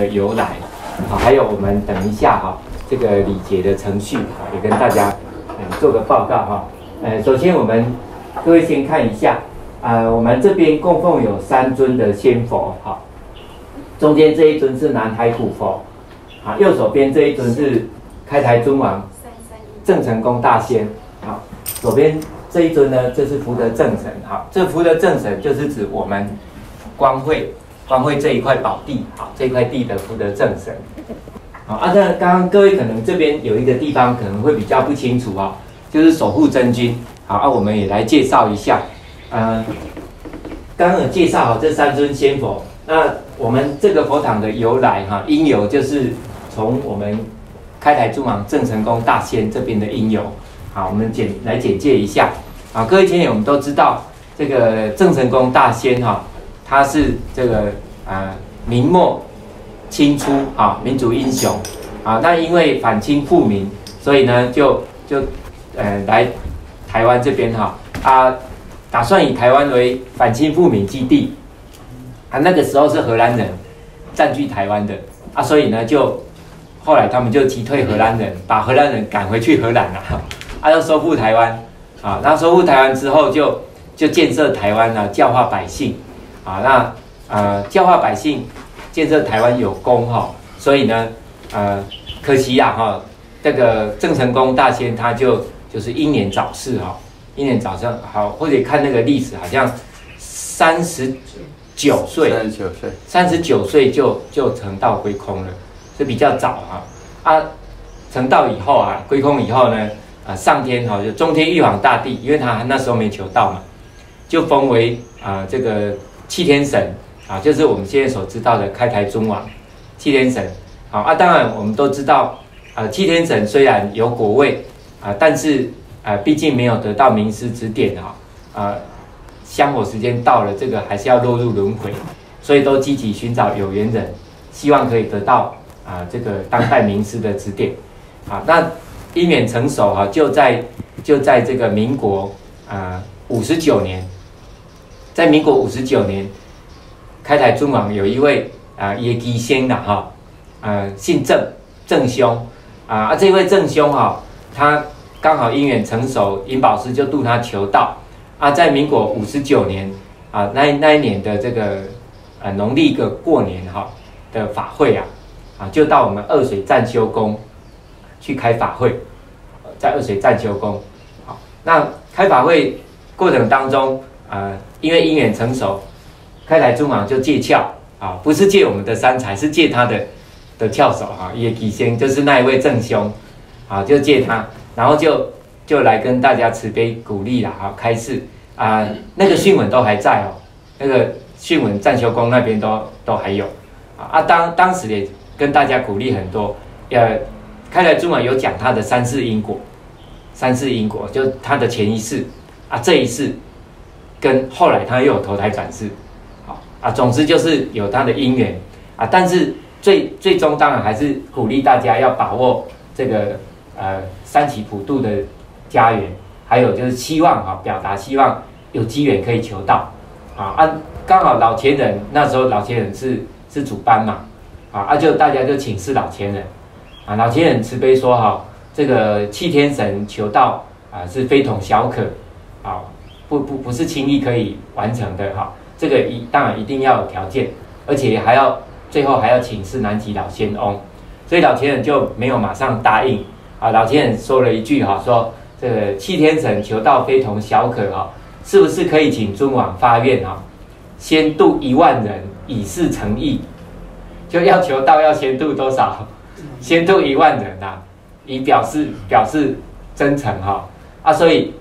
的由来，好，还有我们等一下哈这个礼节的程序，也跟大家呃做个报告哈。呃，首先我们各位先看一下，呃，我们这边供奉有三尊的仙佛，好，中间这一尊是南海古佛，啊，右手边这一尊是开台尊王郑成功大仙，好，左边这一尊呢，这是福德正神，好，这福德正神就是指我们光会光会这一块宝地，好，这块地的福德正神，好，啊，那刚刚各位可能这边有一个地方可能会比较不清楚啊，就是守护真君，好，啊，我们也来介绍一下，呃，刚刚有介绍好这三尊仙佛，那我们这个佛堂的由来哈，因由就是从我们开台诸王郑成功大仙这边的因由。好，我们简来简介一下。啊，各位亲友，我们都知道这个郑成功大仙哈，他是这个啊明末清初啊民族英雄。啊，那因为反清复明，所以呢就就呃来台湾这边哈。啊，打算以台湾为反清复明基地。啊，那个时候是荷兰人占据台湾的。啊，所以呢就后来他们就击退荷兰人，把荷兰人赶回去荷兰了。他 要收复台湾，啊，那收复台湾之后，就就建设台湾呢，教化百姓，啊，那呃教化百姓，建设台湾有功哈，所以呢，呃，可惜呀哈，这个郑成功大仙他就就是英年早逝哈，英年早逝好，或者看那个历史，好像三十九岁，三十九岁，三十九岁就就成道归空了，这比较早哈，啊，成道以后啊，归空以后呢？啊，上天哈就中天玉皇大帝，因为他那时候没求道嘛，就封为啊这个七天神啊，就是我们现在所知道的开台尊王七天神。好啊，当然我们都知道啊，七天神虽然有果位啊，但是啊，毕竟没有得到名师指点哈啊，香火时间到了，这个还是要落入轮回，所以都积极寻找有缘人，希望可以得到啊这个当代名师的指点。啊，那。因缘成熟哈，就在就在这个民国啊五十九年，在民国五十九年，开台尊王有一位啊耶基仙的哈，呃姓郑郑兄啊啊这位郑兄哈，他刚好姻缘成熟，银宝师就度他求道啊，在民国五十九年啊那那一年的这个呃农历个过年哈的法会啊啊就到我们二水占修宫。去开法会，在二水占修宫，好，那开法会过程当中，呃，因为因缘成熟，开台尊王就借窍啊，不是借我们的三才，是借他的的窍手哈，也体现就是那一位正兄，啊，就借他，然后就就来跟大家慈悲鼓励了，好，开示啊，那个讯文都还在哦，那个讯文占修宫那边都都还有，啊，当当时也跟大家鼓励很多，呃。开来尊王有讲他的三世因果，三世因果就他的前一世啊，这一世跟后来他又有投胎转世，好啊，总之就是有他的因缘。啊，但是最最终当然还是鼓励大家要把握这个呃三起普渡的家园，还有就是希望啊，表达希望有机缘可以求道。啊，啊，刚好老前人那时候老前人是是主班嘛，啊啊就大家就请示老前人。啊，老前人慈悲说哈，这个七天神求道啊是非同小可，啊不不不是轻易可以完成的哈，这个一当然一定要有条件，而且还要最后还要请示南极老仙翁，所以老天人就没有马上答应。啊，老天人说了一句哈，说这个七天神求道非同小可哈，是不是可以请尊王发愿哈，先度一万人以示诚意，就要求道要先度多少？先度一万人呐，以表示表示真诚哈。啊，所以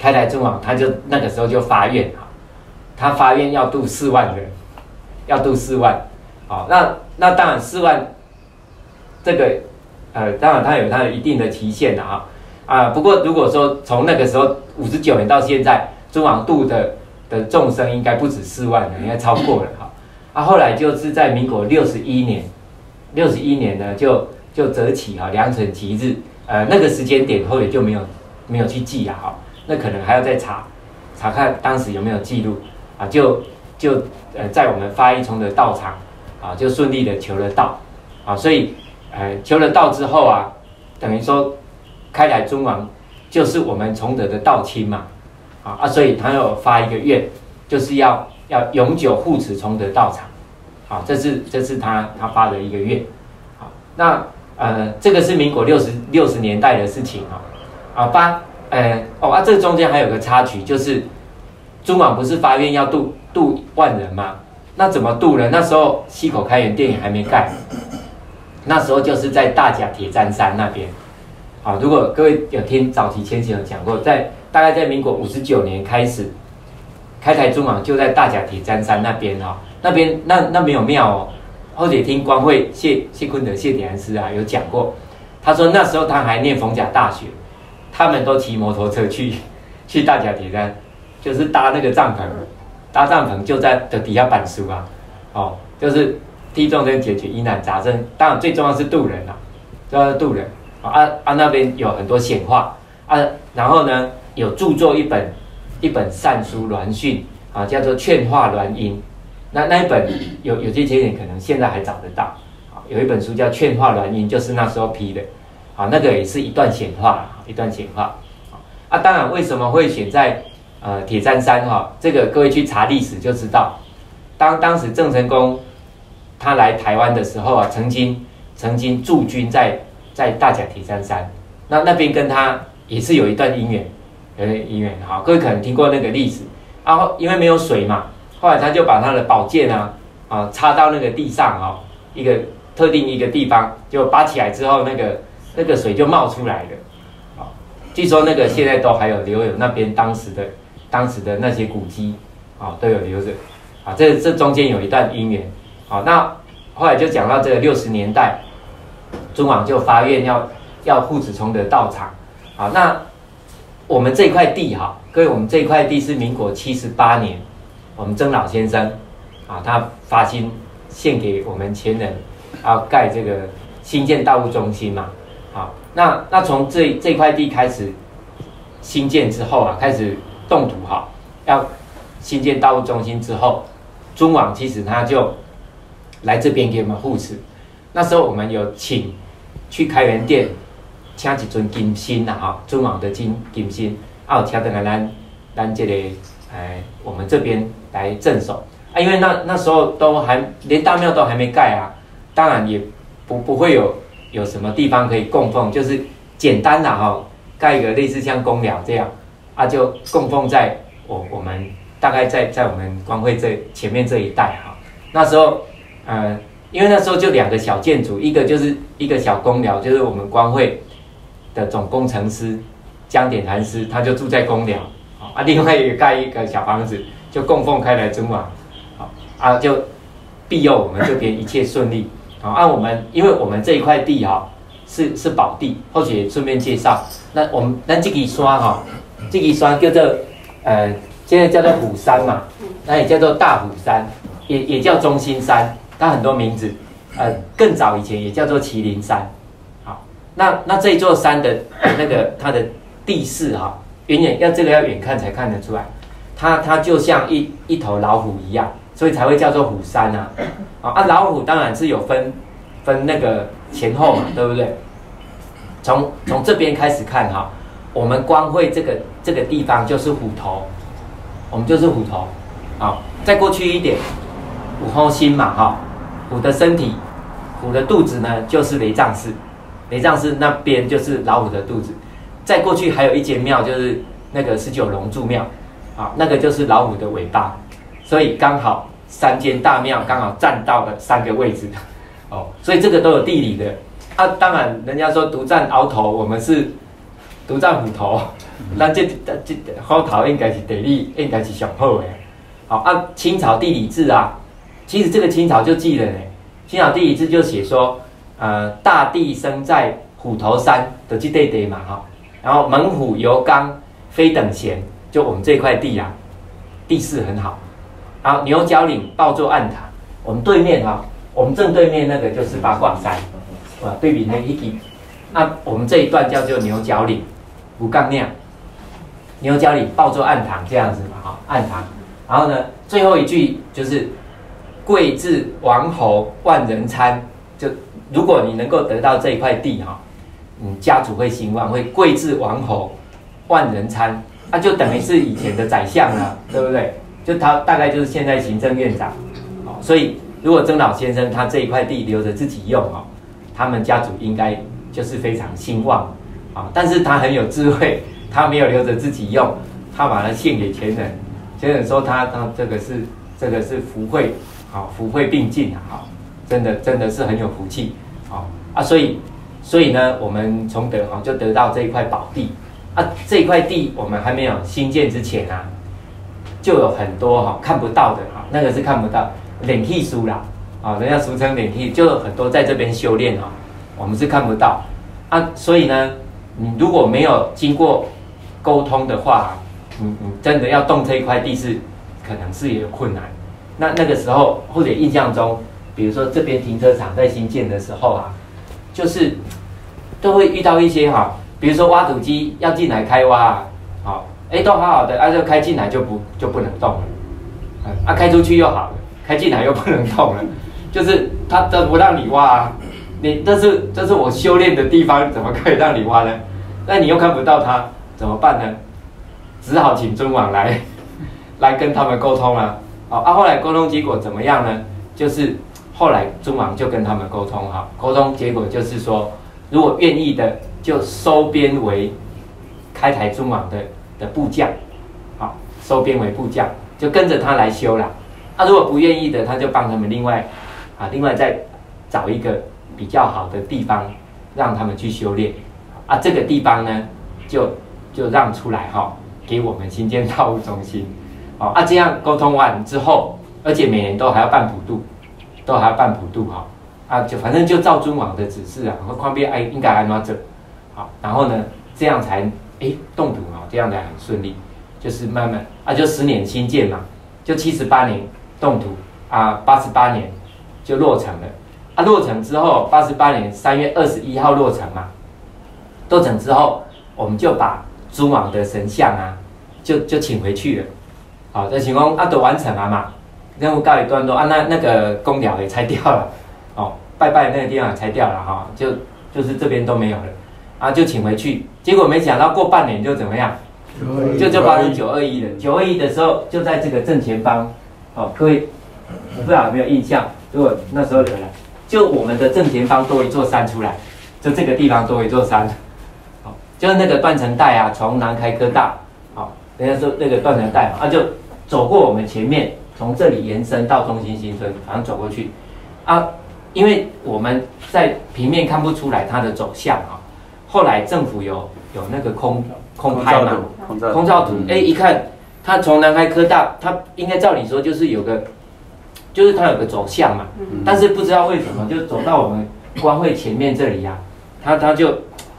开台中王他就那个时候就发愿哈，他发愿要度四万人，要度四万，好，那那当然四万，这个呃，当然他有他的一定的期限的哈啊，不过如果说从那个时候五十九年到现在，中王度的的众生应该不止四万人，应该超过了哈啊，后来就是在民国六十一年。六十一年呢，就就择起哈良辰吉日，呃，那个时间点后也就没有没有去记啊，哈，那可能还要再查查看当时有没有记录啊，就就呃在我们发一重的道场啊，就顺利的求了道，啊，所以，呃，求了道之后啊，等于说，开台尊王就是我们崇德的道亲嘛，啊啊，所以他有发一个愿，就是要要永久护持崇德道场，啊，这是这是他他发的一个愿，啊，那呃，这个是民国六十六十年代的事情啊，啊发，呃，哦啊，这中间还有个插曲，就是尊王不是发愿要度度万人吗？那怎么渡呢？那时候溪口开元电影还没盖，那时候就是在大甲铁砧山那边。好，如果各位有听早期前期有讲过，在大概在民国五十九年开始，开台中网就在大甲铁砧山那边哈，那边那那没有庙哦。后者听光会谢谢坤德谢点安师啊有讲过，他说那时候他还念逢甲大学，他们都骑摩托车去 去大甲铁山，就是搭那个帐篷。搭帐篷就在的底下板书啊，哦，就是替众生解决疑难杂症，当然最重要是渡人啊，要渡人啊啊那边有很多显化啊，然后呢有著作一本一本善书鸾训啊，叫做劝化鸾音，那那一本有有些节点可能现在还找得到啊，有一本书叫劝化鸾音，就是那时候批的，啊，那个也是一段显化，一段显化啊，当然为什么会选在？呃，铁山山哈，这个各位去查历史就知道，当当时郑成功他来台湾的时候啊，曾经曾经驻军在在大甲铁山山，那那边跟他也是有一段姻缘，有一段，姻缘哈，各位可能听过那个历史，然后因为没有水嘛，后来他就把他的宝剑啊啊插到那个地上哈，一个特定一个地方，就拔起来之后，那个那个水就冒出来了，啊，据说那个现在都还有留有那边当时的。当时的那些古迹啊，都有留着啊，这这中间有一段姻缘啊。那后来就讲到这个六十年代，尊王就发愿要要护子崇德道场啊。那我们这块地哈，各位，我们这块地是民国七十八年，我们曾老先生啊，他发心献给我们前人，要盖这个新建道务中心嘛。好，那那从这这块地开始新建之后啊，开始。动土哈，要新建道路中心之后，尊王其实他就来这边给我们护持。那时候我们有请去开元殿，请几尊金星呐哈，尊王的金金星，啊，请等来咱咱这里哎，我们这边来镇守啊，因为那那时候都还连大庙都还没盖啊，当然也不不会有有什么地方可以供奉，就是简单的哈，盖一个类似像公寮这样。啊就供奉在我我们大概在在我们光会这前面这一带哈，那时候呃，因为那时候就两个小建筑，一个就是一个小公寮，就是我们光会的总工程师江点禅师，他就住在公寮啊，另外一个盖一个小房子，就供奉开来尊王，好啊，就庇佑我们这边一切顺利啊。按我们，因为我们这一块地哈是是宝地，或许顺便介绍，那我们那这个山哈。这个山叫做，呃，现在叫做虎山嘛，那也叫做大虎山，也也叫中心山，它很多名字，呃，更早以前也叫做麒麟山。好，那那这一座山的那个它的地势哈，远远要这个要远看才看得出来，它它就像一一头老虎一样，所以才会叫做虎山啊。啊，啊，老虎当然是有分分那个前后嘛，对不对？从从这边开始看哈。我们光会这个这个地方就是虎头，我们就是虎头，好，再过去一点，虎后心嘛，哈，虎的身体，虎的肚子呢就是雷藏寺，雷藏寺那边就是老虎的肚子，再过去还有一间庙就是那个十九龙柱庙，啊，那个就是老虎的尾巴，所以刚好三间大庙刚好占到了三个位置，哦，所以这个都有地理的，啊，当然人家说独占鳌头，我们是。独占虎头，那这这虎头应该是地理应该是上好的。好，啊清朝地理志啊，其实这个清朝就记了呢。清朝地理志就写说，呃，大地生在虎头山的这地地嘛哈。然后猛虎游刚非等闲，就我们这块地啊，地势很好。然后牛角岭抱坐暗塔，我们对面哈，我们正对面那个就是八卦山，啊，对比那一体。那我们这一段叫做牛角岭。五杠酿，牛角岭抱坐暗堂这样子嘛，哈，暗堂。然后呢，最后一句就是“贵至王侯万人餐，就如果你能够得到这一块地哈，你，家族会兴旺，会贵至王侯万人餐，那就等于是以前的宰相了，对不对？就他大概就是现在行政院长，哦，所以如果曾老先生他这一块地留着自己用哦，他们家族应该就是非常兴旺啊。但是他很有智慧，他没有留着自己用，他把它献给前人，前人说他他这个是这个是福慧，好福慧并进啊，真的真的是很有福气，好啊，所以所以呢，我们崇德哈就得到这一块宝地啊，这一块地我们还没有新建之前啊。就有很多哈看不到的哈，那个是看不到，脸气书啦，啊，人家俗称脸气，就有很多在这边修炼哈，我们是看不到啊，所以呢，你如果没有经过沟通的话，你你真的要动这一块地是，可能是有困难。那那个时候或者印象中，比如说这边停车场在新建的时候啊，就是都会遇到一些哈，比如说挖土机要进来开挖，啊。哎，都好好的，啊，就开进来就不就不能动了，啊，开出去又好了，开进来又不能动了，就是他都不让你挖，你这是这是我修炼的地方，怎么可以让你挖呢？那你又看不到他，怎么办呢？只好请尊王来 来跟他们沟通了。好，啊，后来沟通结果怎么样呢？就是后来尊王就跟他们沟通哈，沟通结果就是说，如果愿意的就收编为开台尊王的。的部将，好收编为部将，就跟着他来修了。他如果不愿意的，他就帮他们另外，啊，另外再找一个比较好的地方，让他们去修炼。啊，这个地方呢，就就让出来哈，给我们新建道务中心。好啊，这样沟通完之后，而且每年都还要办普渡，都还要办普渡哈。啊，就反正就照尊王的指示啊，和宽边哎应该按哪走？好，然后呢，这样才。哎，动土啊，这样的很顺利，就是慢慢啊，就十年新建嘛，就七十八年动土啊，八十八年就落成了啊。落成之后，八十八年三月二十一号落成嘛。落成之后，我们就把诸王的神像啊，就就请回去了。好，这情况啊都完成了嘛，任务告一段落啊，那那个公寮也拆掉了，哦，拜拜那个地方也拆掉了哈，就就是这边都没有了。啊，就请回去，结果没想到过半年就怎么样，就就发生九二一了。九二一的时候就在这个正前方，哦，各位，我不知道有没有印象？如果那时候有了，就我们的正前方多一座山出来，就这个地方多一座山，好，就是那个断层带啊，从南开科大，好，人家说那个断层带啊，就走过我们前面，从这里延伸到中心新村，好像走过去，啊，因为我们在平面看不出来它的走向啊。后来政府有有那个空空拍嘛，空照图，哎，一看，他从南开科大，他应该照理说就是有个，就是他有个走向嘛，但是不知道为什么就走到我们光会前面这里呀，他他就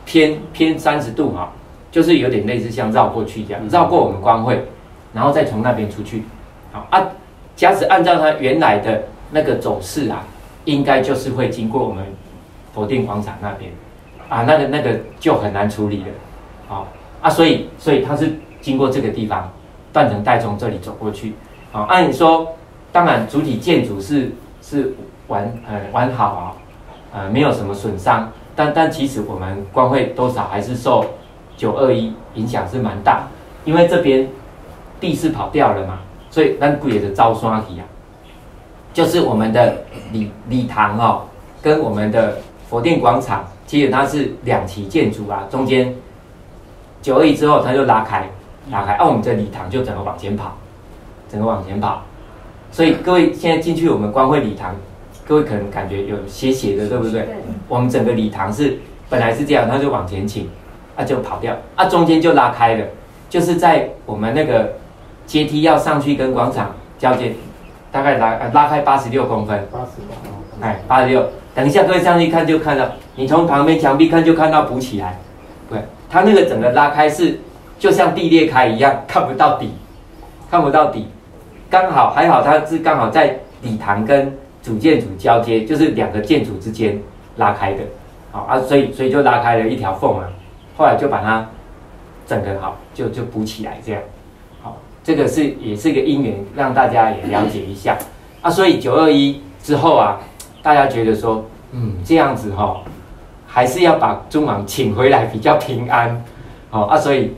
偏偏三十度哈，就是有点类似像绕过去一样，绕过我们光会，然后再从那边出去，好啊，假使按照他原来的那个走势啊，应该就是会经过我们否定广场那边。啊，那个那个就很难处理了，好啊，所以所以它是经过这个地方断层带从这里走过去，好，按理说，当然主体建筑是是完呃完好啊，呃没有什么损伤，但但其实我们光会多少还是受九二一影响是蛮大，因为这边地势跑掉了嘛，所以那不也是招刷体啊，就是我们的礼礼堂哦，跟我们的佛殿广场。其实它是两期建筑啊，中间九二一之后，它就拉开，拉开，啊，我们这礼堂就整个往前跑，整个往前跑。所以各位现在进去我们光会礼堂，各位可能感觉有斜斜的，对不对？我们整个礼堂是本来是这样，它就往前倾，啊，就跑掉，啊，中间就拉开了，就是在我们那个阶梯要上去跟广场交接，大概拉拉开八十六公分，八十六，哎，八十六。等一下，各位上去看就看到，你从旁边墙壁看就看到补起来，对，它那个整个拉开是就像地裂开一样，看不到底，看不到底，刚好还好，它是刚好在礼堂跟主建筑交接，就是两个建筑之间拉开的，好啊，所以所以就拉开了一条缝啊，后来就把它整个好就就补起来这样，好，这个是也是一个因缘，让大家也了解一下。啊，所以九二一之后啊，大家觉得说，嗯，这样子哈、还是要把尊王请回来比较平安，哦啊，所以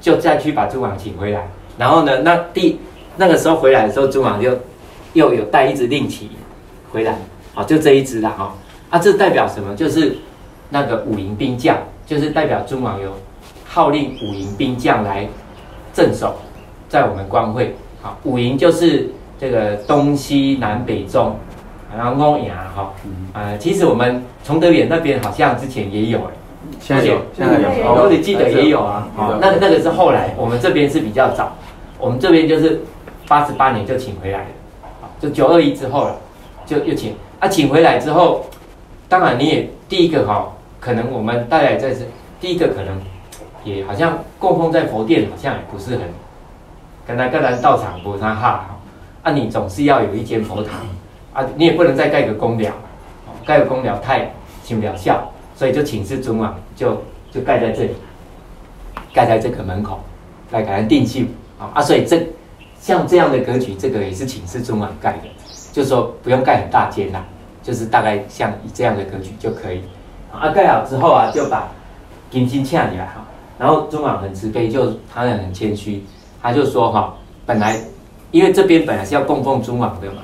就再去把尊王请回来。然后呢，那第那个时候回来的时候，尊王就又有带一只令旗回来，好、就这一只啦哈、啊，这代表什么？就是那个五营兵将，就是代表尊王有号令五营兵将来镇守在我们光会。好，五营就是这个东西南北中，然后欧亚哈，呃，其实我们崇德园那边好像之前也有哎。现在有，现在有，哦，我得记得也有啊。哦，那个那个是后来，我们这边是比较早，我们这边就是八十八年就请回来了，好就九二一之后了，就又请。啊，请回来之后，当然你也第一个哈、可能我们大家也在这，第一个可能也好像供奉在佛殿，好像也不是很，跟他跟咱道场不上哈，啊，你总是要有一间佛堂啊，你也不能再盖个公寮，盖个公寮太请不了孝。所以就请示尊王，就就盖在这里，盖在这个门口，来给人定性啊啊！所以这像这样的格局，这个也是请示尊王盖的，就说不用盖很大间啦，就是大概像这样的格局就可以。啊，盖好之后啊，就把金星掐起来哈，然后尊王很慈悲，就他也很谦虚，他就说哈，本来因为这边本来是要供奉尊王的嘛，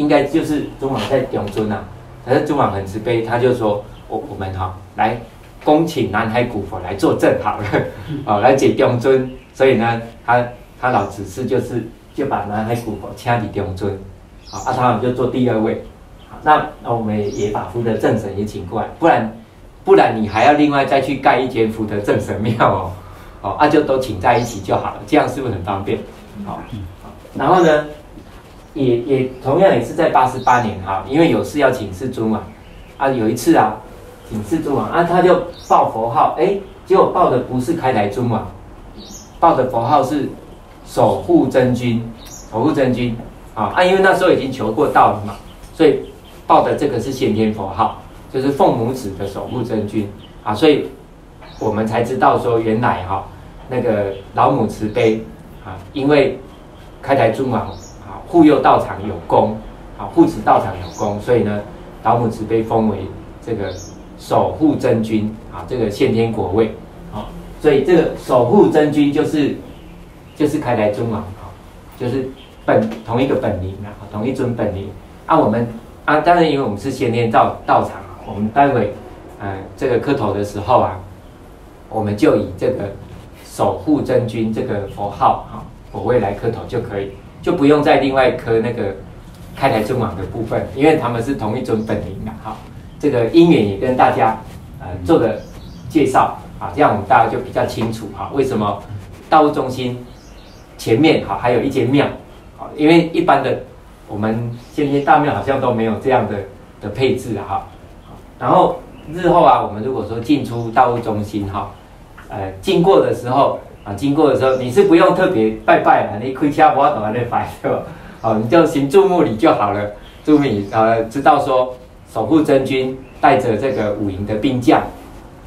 应该就是中王在永尊啊，可是中王很慈悲，他就说。我我们哈、来恭请南海古佛来作证好了，哦来解中尊，所以呢，他他老指示就是就把南海古佛掐离中尊，好啊，他们就做第二位，好，那那我们也把福德正神也请过来，不然不然你还要另外再去盖一间福德正神庙哦，哦啊就都请在一起就好了，这样是不是很方便？好，好然后呢，也也同样也是在八十八年哈，因为有事要请示尊王啊，有一次啊。请示尊王啊，他就报佛号，哎，结果报的不是开台尊王，报的佛号是守护真君，守护真君啊啊，因为那时候已经求过道了嘛，所以报的这个是先天佛号，就是奉母子的守护真君啊，所以我们才知道说原来哈、那个老母慈悲啊，因为开台尊王护佑道场有功啊护持道场有功，所以呢老母慈悲封为这个。守护真君啊，这个先天国位，啊、所以这个守护真君就是就是开来尊王，啊、就是本同一个本灵啊，同一尊本灵啊，我们啊，当然因为我们是先天道道场，我们待会呃这个磕头的时候啊，我们就以这个守护真君这个佛号啊佛位来磕头就可以，就不用再另外磕那个开台尊王的部分，因为他们是同一尊本灵的哈。这个因缘也跟大家呃做个介绍啊，这样我们大家就比较清楚哈，为什么道务中心前面哈还有一间庙啊？因为一般的我们现在大庙好像都没有这样的的配置哈。然后日后啊，我们如果说进出道务中心哈，呃经过的时候啊，经过的时候你是不用特别拜拜了，你开车不要等在那拜对吧？好，你就行注目礼就好了，注目礼呃知道说。守护真君带着这个五营的兵将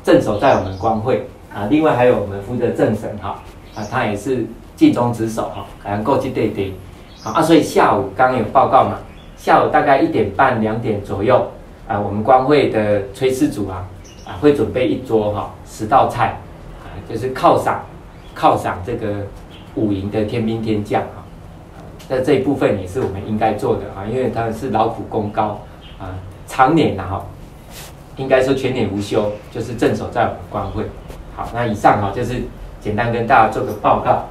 镇守在我们光会啊，另外还有我们福德正神哈啊，他也是尽忠职守哈，可能过去对对，好啊，所以下午刚刚有报告嘛，下午大概一点半两点左右啊，我们光会的炊事组啊啊会准备一桌哈十道菜啊，就是犒赏犒赏这个五营的天兵天将啊，那这一部分也是我们应该做的啊，因为他们是劳苦功高啊。常年啊应该说全年无休，就是镇守在我们关会。好，那以上哈就是简单跟大家做个报告。